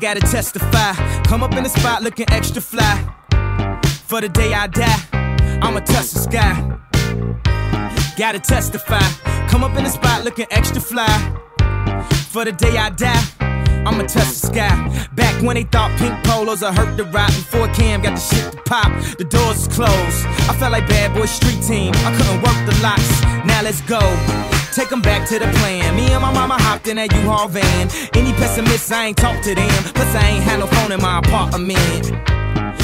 gotta testify. Come up in the spot looking extra fly. For the day I die, I'ma touch the sky. Gotta testify. Come up in the spot looking extra fly. For the day I die, I'ma touch the sky. Back when they thought pink polos would hurt the ride before Cam got the shit to pop, the doors closed. I felt like bad boy street team. I couldn't work the locks. Now let's go. Take them back to the plan. Me and my mama hopped in that U-Haul van. Any pessimists, I ain't talk to them. Plus, I ain't had no phone in my apartment.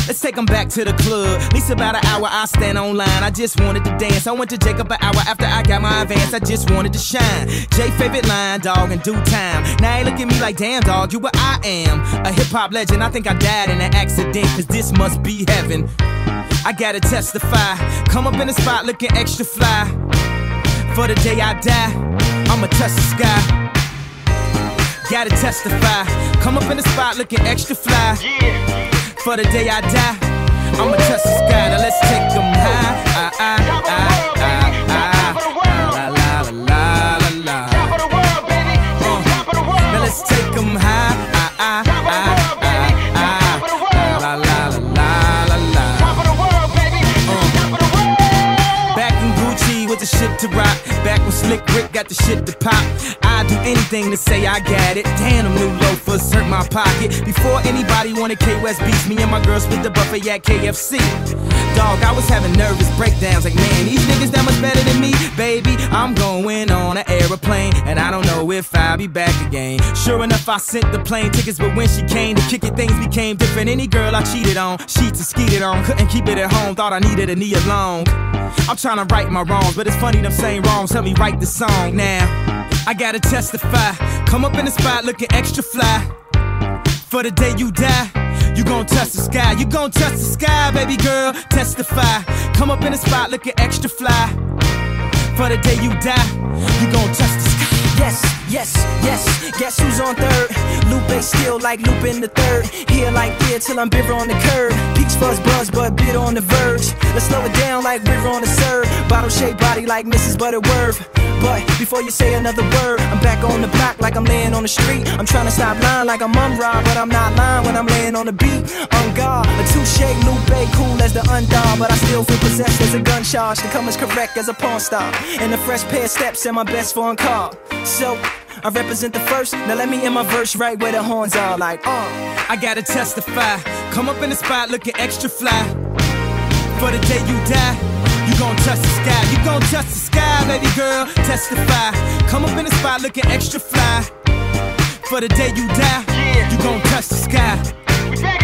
Let's take them back to the club. At least about an hour, I stand online. I just wanted to dance. I went to Jacob an hour after I got my advance. I just wanted to shine. Jay favorite line, dog, in due time. Now they look at me like, damn, dog, you what I am. A hip hop legend. I think I died in an accident, cause this must be heaven. I gotta testify. Come up in the spot looking extra fly. For the day I die, I'ma touch the sky. Gotta testify. Come up in the spot looking extra fly. For the day I die, I'ma touch the sky. Now let's take them high. The shit to rock. Back when Slick Rick got the shit to pop. I'd do anything to say I got it. Damn, them new loafers hurt my pocket. Before anybody wanted K West beats, me and my girls split the buffet at KFC. Dog, I was having nervous breakdowns. Like, man, these niggas that much better than me. Baby, I'm going on an aeroplane. And I don't know if I'll be back again. Sure enough, I sent the plane tickets. But when she came to kick it, things became different. Any girl I cheated on, sheets and skeeted on. Couldn't keep it at home, thought I needed a knee alone. I'm trying to right my wrongs, but it's funny them same wrongs help me write the song now. I gotta testify. Come up in the spot looking extra fly. For the day you die, you gon' touch the sky. You gon' touch the sky, baby girl. Testify. Come up in the spot looking extra fly. For the day you die, you gon' touch the sky. Yes, yes, yes. Guess who's on third? Still like in the third. Here like here till I'm bitter on the curb. Peach fuzz buzz, but bitter on the verge. Let's slow it down like river on the serve. Bottle shaped body like Mrs. Butterworth. But before you say another word, I'm back on the block like I'm laying on the street. I'm trying to stop lying like I'm Mumra, but I'm not lying when I'm laying on the beat. On guard, a touche, Lupe, cool as the undog, but I still feel possessed as a gun charge to come as correct as a pawn star. And a fresh pair of steps and my best foreign car. So. I represent the first. Now let me in my verse right where the horns are like, uh. I gotta testify. Come up in the spot looking extra fly. For the day you die, you gon' touch the sky. You gon' touch the sky, baby girl. Testify. Come up in the spot looking extra fly. For the day you die, you gon' touch the sky.